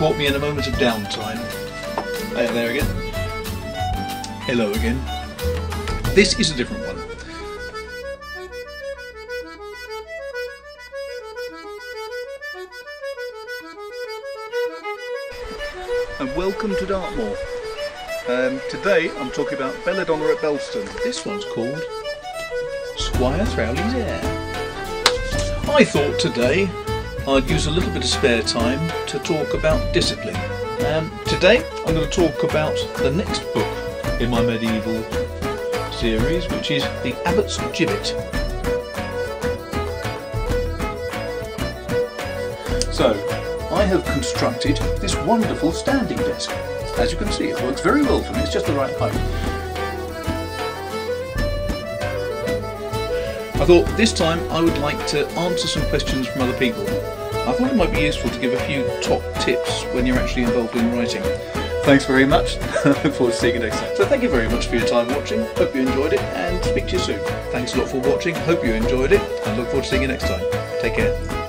caught me in a moment of downtime. There again. Hello again. This is a different one. And welcome to Dartmoor. Um, today I'm talking about Belladonna at Belstone. This one's called Squire Throwleigh's Heir. I thought today I'd use a little bit of spare time to talk about discipline. Um, today I'm going to talk about the next book in my medieval series, which is The Abbot's Gibbet. So, I have constructed this wonderful standing desk. As you can see, it works very well for me, it's just the right height. I thought this time I would like to answer some questions from other people. I thought it might be useful to give a few top tips when you're actually involved in writing. Thanks very much. Look forward to seeing you next time. So thank you very much for your time watching. Hope you enjoyed it and speak to you soon. Thanks a lot for watching. Hope you enjoyed it and look forward to seeing you next time. Take care.